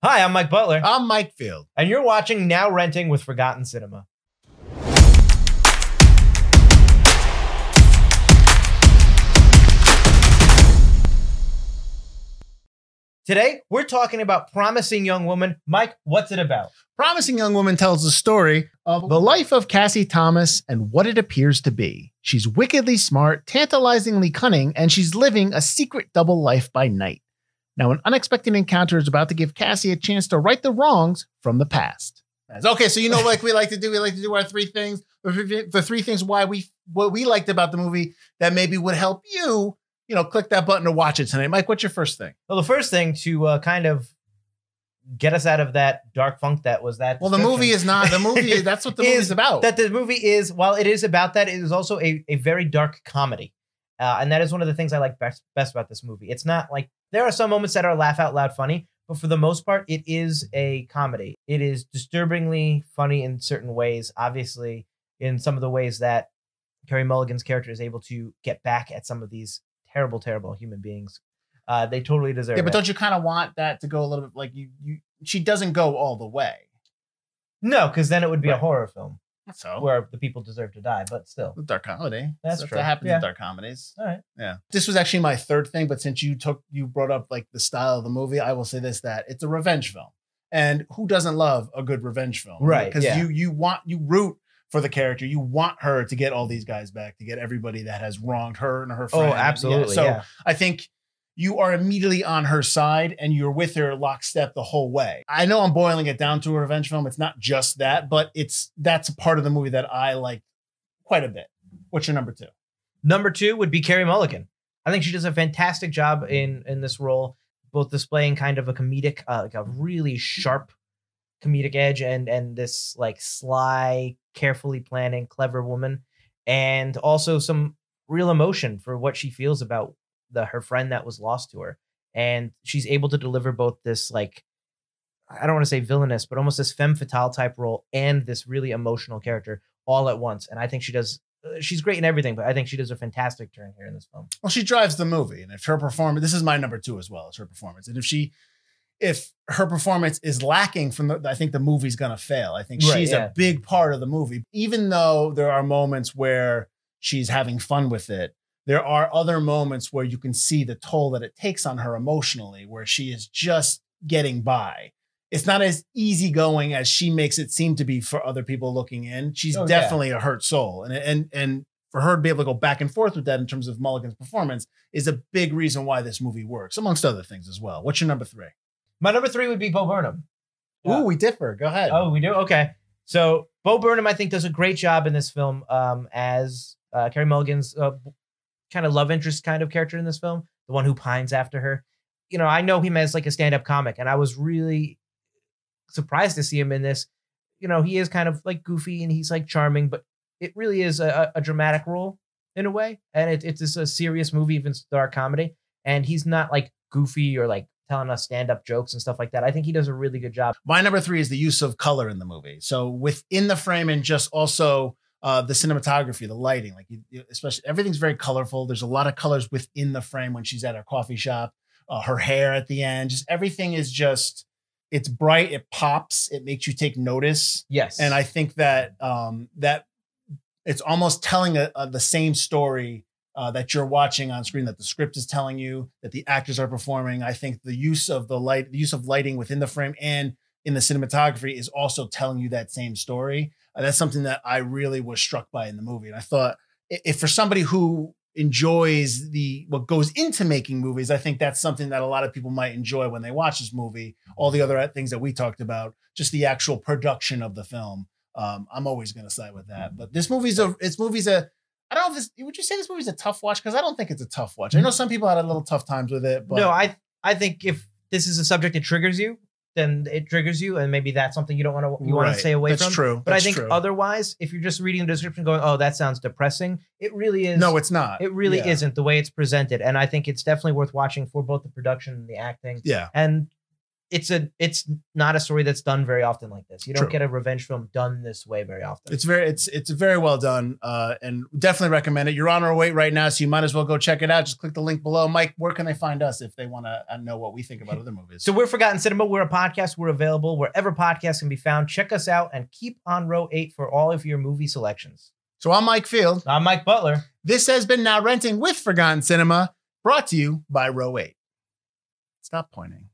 Hi, I'm Mike Butler, I'm Mike Field. and you're watching Now Renting with Forgotten Cinema. Today, we're talking about Promising Young Woman. Mike, what's it about? Promising Young Woman tells the story of the life of Cassie Thomas and what it appears to be. She's wickedly smart, tantalizingly cunning, and she's living a secret double life by night. Now, an unexpected encounter is about to give Cassie a chance to right the wrongs from the past. Okay, so you know, like we like to do, we like to do our three things. The three things why we what we liked about the movie that maybe would help you, you know, click that button to watch it tonight. Mike, what's your first thing? Well, the first thing to uh, kind of get us out of that dark funk that was that. Well, the movie is not the movie. That's what the movie Is about. that the movie is while it is about that it is also a, a very dark comedy uh, and that is one of the things i like best, best about this movie it's not like there are some moments that are laugh out loud funny but for the most part it is a comedy it is disturbingly funny in certain ways obviously in some of the ways that Carey mulligan's character is able to get back at some of these terrible terrible human beings uh, they totally deserve yeah, but it. don't you kind of want that to go a little bit like you? You she doesn't go all the way. no because then it would be a horror film So where the people deserve to die but still dark comedy. That's Stuff true. That happens Yeah. in dark comedies. all right Yeah. This was actually my third thing, but since you took you brought up like the style of the movie, I will say this that it's a revenge film. And who doesn't love a good revenge film? Right, Because yeah. you you want you root for the character. You want her to get all these guys back, to get everybody that has wronged her and her friend. oh absolutely So yeah. I think you are immediately on her side and you're with her lockstep the whole way. I know I'm boiling it down to a revenge film. It's not just that, but it's that's a part of the movie that I like quite a bit. What's your number two? Number two would be Carey Mulligan. I think she does a fantastic job in in this role, both displaying kind of a comedic, uh, like a really sharp comedic edge, and and this like sly, carefully planning, clever woman, and also some real emotion for what she feels about the her friend that was lost to her, and she's able to deliver both this like. I don't want to say villainous, but almost this femme fatale type role and this really emotional character all at once. And I think she does uh, she's great in everything, but I think she does a fantastic turn here in this film. Well, she drives the movie, and if her performance, this is my number two as well, as her performance. And if she, if her performance is lacking from the, I think the movie's gonna fail. I think Right, she's yeah. a big part of the movie, even though there are moments where she's having fun with it. There are other moments where you can see the toll that it takes on her emotionally, where she is just getting by. It's not as easygoing as she makes it seem to be for other people looking in. She's Oh, yeah. definitely a hurt soul, and and and for her to be able to go back and forth with that in terms of Mulligan's performance is a big reason why this movie works, amongst other things as well. What's your number three? My number three would be Bo Burnham. Yeah. Ooh, we differ. Go ahead. Oh, we do? Okay. So Bo Burnham, I think, does a great job in this film um, as uh, Carey Mulligan's uh, kind of love interest kind of character in this film, the one who pines after her. You know, I know him as like a stand-up comic, and I was really surprised to see him in this. You know, he is kind of like goofy and he's like charming, but it really is a, a dramatic role in a way, and it, it's a serious movie, even dark comedy. And he's not like goofy or like telling us stand-up jokes and stuff like that. I think he does a really good job. My number three is the use of color in the movie. So within the frame and just also uh, the cinematography, the lighting, like you, you- especially everything's very colorful. There's a lot of colors within the frame when she's at her coffee shop. Uh, her hair at the end, just everything is just it's bright. It pops. It makes you take notice. Yes, and I think that um, that it's almost telling a, a- the same story uh, that you're watching on screen that the script is telling you that the actors are performing. I think the use of the light, the use of lighting within the frame and in the cinematography is also telling you that same story. Uh, that's something that I really was struck by in the movie, and I thought if for somebody who enjoys the what goes into making movies, I think that's something that a lot of people might enjoy when they watch this movie. All the other things that we talked about, just the actual production of the film. Um, I'm always going to side with that. But this movie's a this movie's a I don't know if this would you say this movie's a tough watch because I don't think it's a tough watch. I know some people had a little tough times with it, but no, I I think if this is a subject that triggers you, then it triggers you, and maybe that's something you don't want to you want to stay away That's from. true. But I think true. otherwise, if you're just reading the description, going, "Oh, that sounds depressing," it really is. no, it's not. it really Yeah. isn't the way it's presented, and I think it's definitely worth watching for both the production and the acting. Yeah. And it's a it's not a story that's done very often like this. You don't True. get a revenge film done this way very often. It's very it's it's very well done, uh, and definitely recommend it. You're on Row Eight right now, so you might as well go check it out. Just click the link below. Mike, where can they find us if they want to know what we think about other movies? So we're Forgotten Cinema. We're a podcast. We're available wherever podcasts can be found. Check us out and keep on row eight for all of your movie selections. so I'm Mike Field. I'm Mike Butler. This has been now renting with Forgotten Cinema, brought to you by Row Eight. Stop pointing.